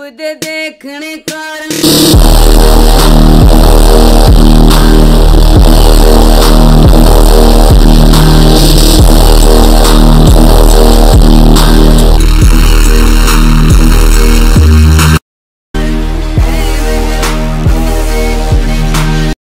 शब्द देखने कारण